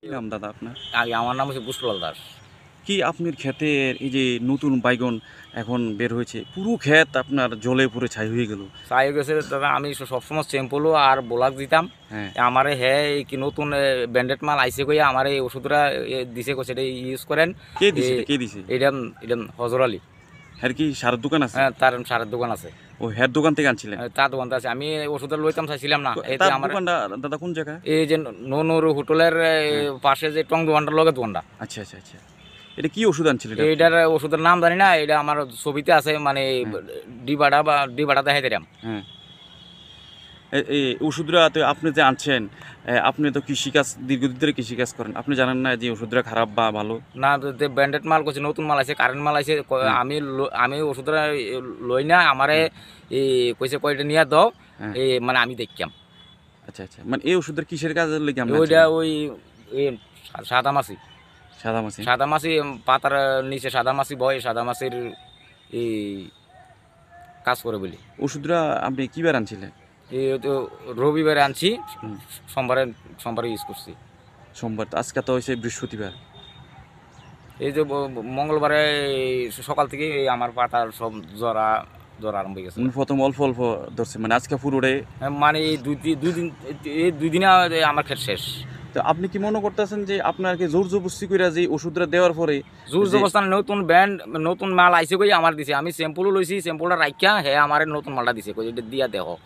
কি নাম দাদা আপনার? আমার নাম হচ্ছে পুষ্পলাল দাস। কি আপনার ক্ষেতের এই যে নতুন বাইগন এখন বের হয়েছে পুরো ক্ষেত আপনার জলে পুরো ছাই হয়ে গেল। চাই গেছে দাদা আমি সবসময় স্যাম্পলও আর ব্লাক দিতাম। হ্যাঁ। আমারে হে এই কি নতুন ব্যান্ডেড মাল আইসে কইয়া আমার এই ওষুধটা দিছে কইছে এটা ইউজ করেন। কে দিছে কে দিছে? এটা এটা হজর আলী। হ্যার কি সারের দোকান আছে? হ্যাঁ তার সারের দোকান আছে। ও হেড দোকান থেকে আনছিলেন? হ্যাঁ, দোকান আছে আমি ওষুধের লইতাম চাইছিলাম না। এতে তার আমার দাদা কোন জায়গা? এই যে হোটেলের পাশে যে টং দোকানটা লগে দোকানটা। আচ্ছা আচ্ছা আচ্ছা। এটা কি ওষুধ আনছিল এটার ওষুধের নাম জানি না এটা আমার ছবিতে আছে মানে ডিবাটা বা ডিবাটা দেখাই দিলাম। হ্যাঁ। এই ওষুধরা তো আপনি যে আনছেন আপনি তো কৃষিকাজ দীর্ঘদিন ধরে কৃষিকাজ করেন। আপনি জানেন না যে ওষুধরা খারাপ বা ভালো? না যে ব্যান্ডেড মাল করছে নতুন মাল আছে কারেন্ট মাল আছে আমি আমি ওষুধটা লই না আমারে এই কইছে কয়টা নিয়ে দাও হ্যাঁ। এই মানে আমি দেখতাম আচ্ছা আচ্ছা মানে এই ওষুধের কিসের কাজের লেগে আমরা ওইটা ওই সাদা মাছি। সাদা মাছি? সাদা মাছি পাতার নিচে সাদা মাছি বয় সাদা মাছির এই কাজ করে বলি। ওষুধরা আপনি কিবার আনছিলেন? রবিবারে আনছি। সোমবারে সোমবারে ইউজ করছি। সোমবার আজকে তো হয়েছে বৃহস্পতিবার। এই যে মঙ্গলবারে সকাল থেকে আমার পাতার সব জ্বরা জ্বর আরম্ভ হয়ে গেছে। মানে প্রথম অল্প অল্প ধরছে মানে আজকে পুরোটাই মানে এই দুই দিন এই দুই দিনে আমার ক্ষেত শেষ। তো আপনি কি মনে করতেছেন যে আপনাকে জোর জবরদস্তি করে যে ওষুধটা দেওয়ার পরে জোর যে- নতুন ব্যান্ড নতুন মাল আইসে কই আমার দিছে। আমি স্যাম্পুলও লইছি স্যাম্পুলটা রাখিয়া হে আমার নতুন মালটা দিছে কই এটা দিয়া দেহ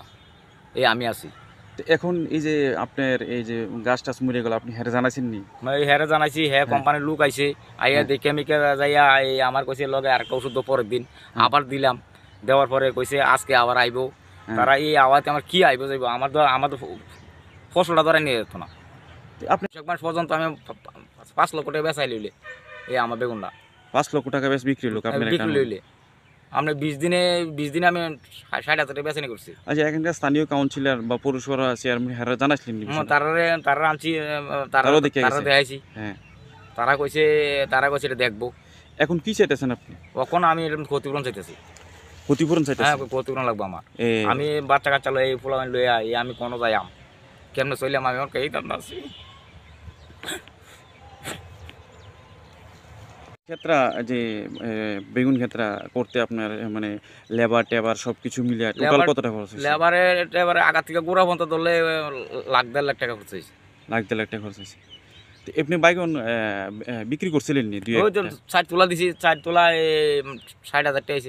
এই আমি আছি। তো এখন এই যে আপনার এই যে গাছ টাছ মরে গেল আপনি হেরে জানাইছেন নি মানে হেরে জানাইছি হে কোম্পানির লোক আইছে আইয়া হ্যাঁ। দেখে মিকে যাইয়া এই আমার কইছে লগে আরেকটা ওষুধ পরের দিন। আবার দিলাম। দেওয়ার পরে কইছে আজকে আবার আইবো। হ্যাঁ। তারা এই আওয়াজে আমার কি আইবো যাইবো? আমার তো আমার তো ফসলটা ধরে নিয়ে যেত না। আপনি এক মাস পর্যন্ত আমি পাঁচ লক্ষ টাকা বেচাই লইলে এই আমার বেগুনটা। পাঁচ লক্ষ টাকা বেশ বিক্রি লোক আপনার বিক্রি লইলে। আপনি বিশ দিনে বিশ দিনে আমি ষাট হাজার টাকা বেচানি করছি। আচ্ছা এখানকার স্থানীয় কাউন্সিলর বা পৌরসভা চেয়ারম্যান হেরা জানাইছিলেন নি তারারে তারা আনছি তারা তারা দেখাইছি। হ্যাঁ। তারা কইছে তারা কইছে এটা দেখব। এখন কি চাইতেছেন আপনি? কখন আমি এরকম ক্ষতিপূরণ চাইতেছি। ক্ষতিপূরণ হ্যাঁ ক্ষতিপূরণ লাগবে আমার। আমি বাচ্চা কাচ্চা লই ফুলা লই আই আমি কোনো যাই আম। কেমনে চললাম আমি? আমার কেই দাম আছি। ক্ষেত্রা যে বেগুন ক্ষেত্রা করতে আপনার মানে লেবার টেবার সব কিছু মিলে টোটাল কত টাকা খরচ লেবারে এবারে আগা থেকে গোড়া পর্যন্ত ধরলে লাখ দেড় লাখ টাকা খরচ হয়েছে। লাখ দেড় লাখ টাকা খরচ হয়েছে। আপনি বাইগন বিক্রি করছিলেন নি দুই চার তোলা দিছি চার তোলা ষাট হাজার টাকা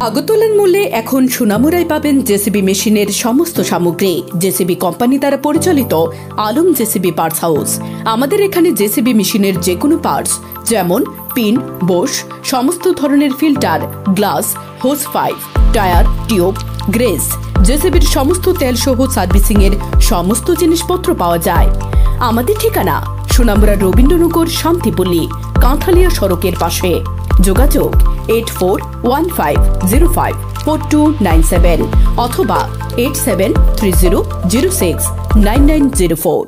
আগরতলার মূল্যে এখন সোনামুড়ায় পাবেন জেসিবি মেশিনের সমস্ত সামগ্রী। জেসিবি কোম্পানি দ্বারা পরিচালিত আলম জেসিবি পার্টস হাউস। আমাদের এখানে জেসিবি মেশিনের যে কোনো পার্টস, যেমন পিন বোস সমস্ত ধরনের filter, glass hose pipe tyre, tube, grease, জেসিবির সমস্ত তেল সহ সার্ভিসিং এর সমস্ত জিনিসপত্র পাওয়া যায়। আমাদের ঠিকানা সোনামুড়া রবীন্দ্রনগর শান্তিপল্লী, কাঁথালিয়া সড়কের পাশে। যোগাযোগ eight four one five zero five four two nine seven অথবা eight seven three zero zero six nine nine zero four